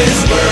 this world.